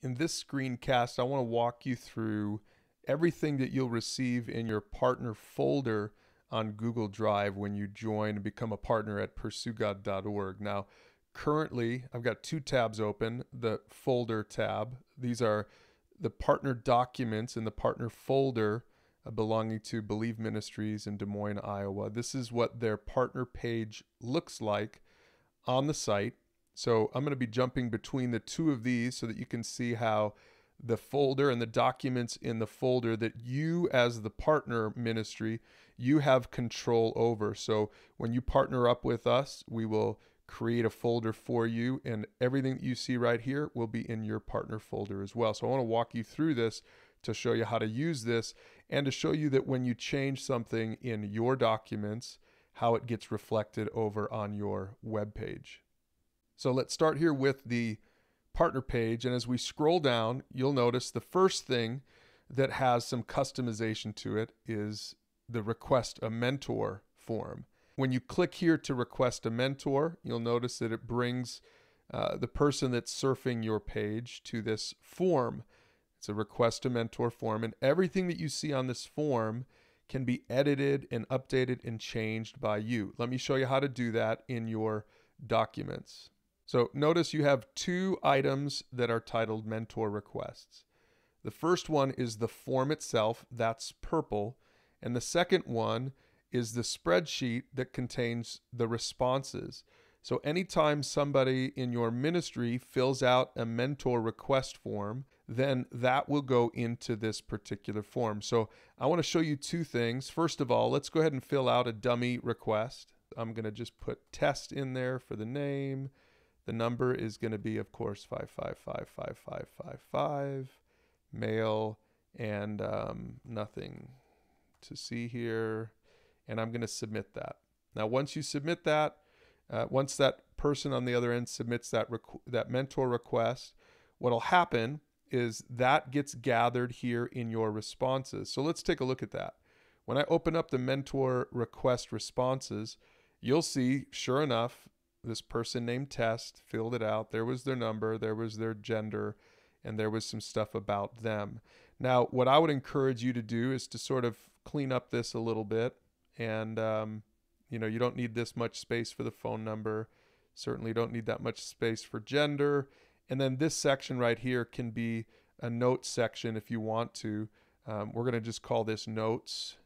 In this screencast, I want to walk you through everything that you'll receive in your partner folder on Google Drive when you join and become a partner at pursuegod.org. Now, currently, I've got two tabs open the folder tab. These are the partner documents in the partner folder uh, belonging to Believe Ministries in Des Moines, Iowa. This is what their partner page looks like on the site. So I'm going to be jumping between the two of these so that you can see how the folder and the documents in the folder that you as the partner ministry you have control over. So when you partner up with us we will create a folder for you and everything that you see right here will be in your partner folder as well. So i want to walk you through this to show you how to use this and to show you that when you change something in your documents how it gets reflected over on your web page so let's start here with the partner page. And as we scroll down, you'll notice the first thing that has some customization to it is the request a mentor form. When you click here to request a mentor, you'll notice that it brings uh, the person that's surfing your page to this form. It's a request a mentor form, and everything that you see on this form can be edited and updated and changed by you. Let me show you how to do that in your documents. So notice you have two items that are titled mentor requests. The first one is the form itself, that's purple. And the second one is the spreadsheet that contains the responses. So anytime somebody in your ministry fills out a mentor request form, then that will go into this particular form. So I want to show you two things. First of all, let's go ahead and fill out a dummy request. I'm going to just put test in there for the name. The number is going to be, of course, 5555555, male, and um, nothing to see here. And I'm going to submit that. Now, once you submit that, uh, once that person on the other end submits that, that mentor request, what'll happen is that gets gathered here in your responses. So let's take a look at that. When I open up the mentor request responses, you'll see, sure enough, this person named Test filled it out. There was their number, there was their gender, and there was some stuff about them. Now, what I would encourage you to do is to sort of clean up this a little bit. And, um, you know, you don't need this much space for the phone number. Certainly don't need that much space for gender. And then this section right here can be a notes section if you want to. Um, we're going to just call this notes.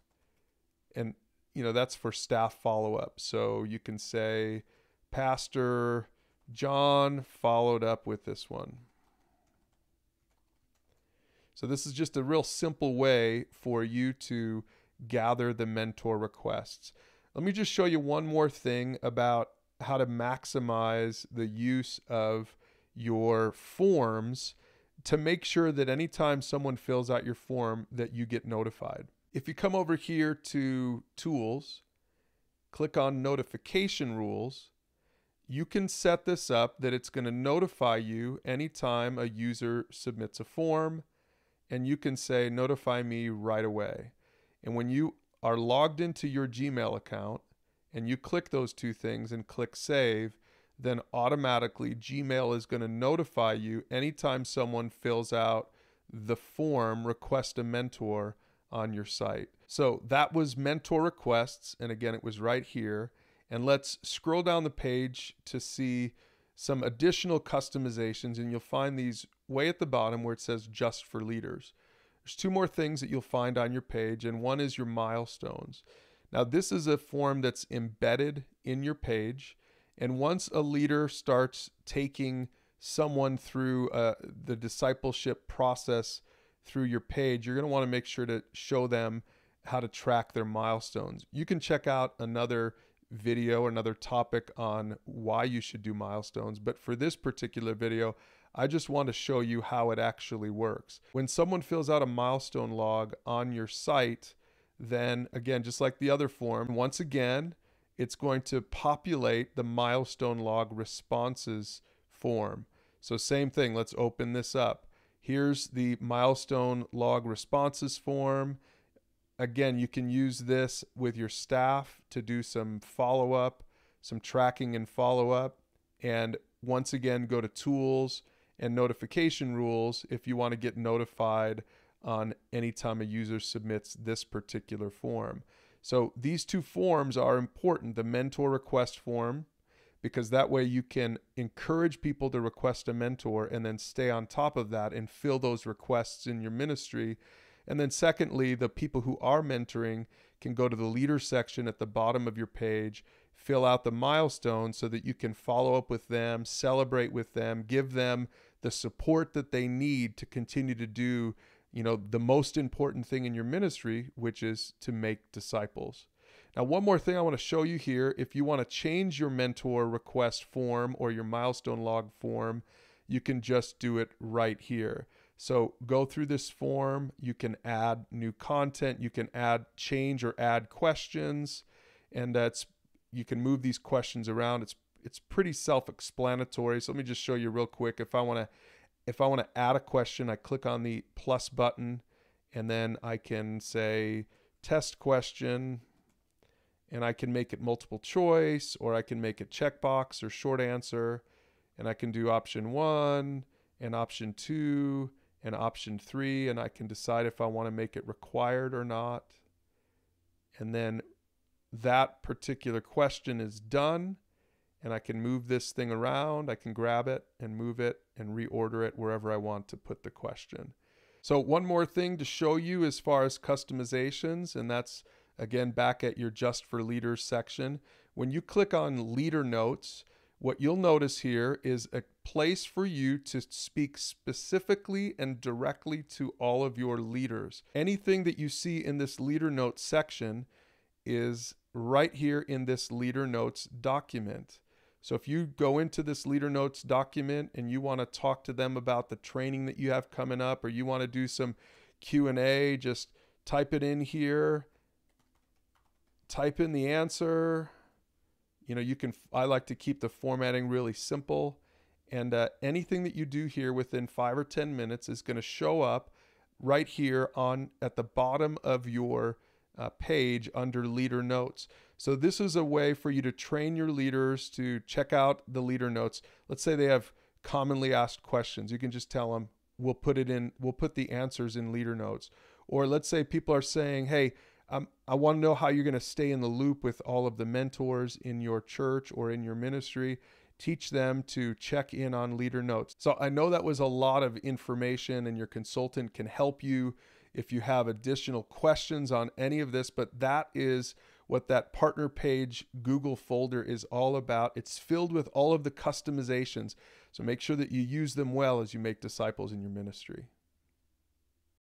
And, you know, that's for staff follow up. So you can say, Pastor John followed up with this one. So, this is just a real simple way for you to gather the mentor requests. Let me just show you one more thing about how to maximize the use of your forms to make sure that anytime someone fills out your form that you get notified. If you come over here to tools, click on notification rules, you can set this up that it's going to notify you anytime a user submits a form and you can say notify me right away. And when you are logged into your Gmail account and you click those two things and click save, then automatically Gmail is going to notify you anytime someone fills out the form request a mentor on your site. So that was mentor requests and again it was right here and let's scroll down the page to see some additional customizations. And you'll find these way at the bottom where it says just for leaders. There's two more things that you'll find on your page, and one is your milestones. Now, this is a form that's embedded in your page. And once a leader starts taking someone through uh, the discipleship process through your page, you're going to want to make sure to show them how to track their milestones. You can check out another video, another topic on why you should do milestones. But for this particular video, I just want to show you how it actually works. When someone fills out a milestone log on your site, then again, just like the other form, once again, it's going to populate the milestone log responses form. So same thing, let's open this up. Here's the milestone log responses form again, you can use this with your staff to do some follow up, some tracking and follow up. And once again, go to tools and notification rules if you want to get notified on any time a user submits this particular form. So these two forms are important the mentor request form, because that way you can encourage people to request a mentor and then stay on top of that and fill those requests in your ministry. And then, secondly, the people who are mentoring can go to the leader section at the bottom of your page, fill out the milestones so that you can follow up with them, celebrate with them, give them the support that they need to continue to do you know, the most important thing in your ministry, which is to make disciples. Now, one more thing I want to show you here if you want to change your mentor request form or your milestone log form, you can just do it right here. So go through this form. You can add new content. You can add, change, or add questions, and that's you can move these questions around. It's it's pretty self-explanatory. So let me just show you real quick. If I want to if I want to add a question, I click on the plus button and then I can say test question and I can make it multiple choice or I can make it checkbox or short answer and I can do option one and option two and option three and I can decide if I want to make it required or not. And then that particular question is done and I can move this thing around. I can grab it and move it and reorder it wherever I want to put the question. So, one more thing to show you as far as customizations, and that's again back at your Just for Leaders section. When you click on Leader Notes, what you'll notice here is a place for you to speak specifically and directly to all of your leaders. Anything that you see in this Leader Notes section is right here in this Leader Notes document. So if you go into this leader notes document and you want to talk to them about the training that you have coming up or you want to do some Q&A, just type it in here. Type in the answer. You know, you can I like to keep the formatting really simple and uh, anything that you do here within 5 or 10 minutes is going to show up right here on at the bottom of your uh, page under leader notes. So this is a way for you to train your leaders to check out the leader notes. Let's say they have commonly asked questions. You can just tell them, we'll put it in, we'll put the answers in leader notes. Or let's say people are saying, hey, um, I want to know how you're going to stay in the loop with all of the mentors in your church or in your ministry. Teach them to check in on leader notes. So I know that was a lot of information, and your consultant can help you if you have additional questions on any of this, but that is what that partner page Google folder is all about. It's filled with all of the customizations. So make sure that you use them well as you make disciples in your ministry.